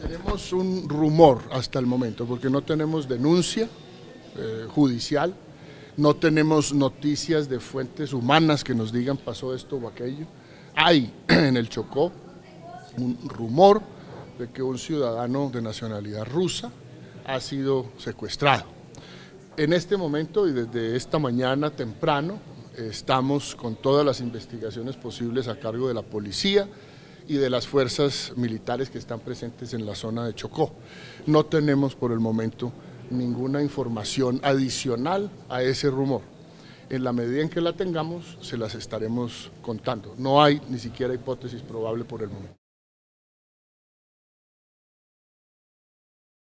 Tenemos un rumor hasta el momento, porque no tenemos denuncia eh, judicial, no tenemos noticias de fuentes humanas que nos digan pasó esto o aquello. Hay en el Chocó un rumor de que un ciudadano de nacionalidad rusa ha sido secuestrado. En este momento y desde esta mañana temprano estamos con todas las investigaciones posibles a cargo de la policía y de las fuerzas militares que están presentes en la zona de Chocó. No tenemos por el momento ninguna información adicional a ese rumor. En la medida en que la tengamos, se las estaremos contando. No hay ni siquiera hipótesis probable por el momento.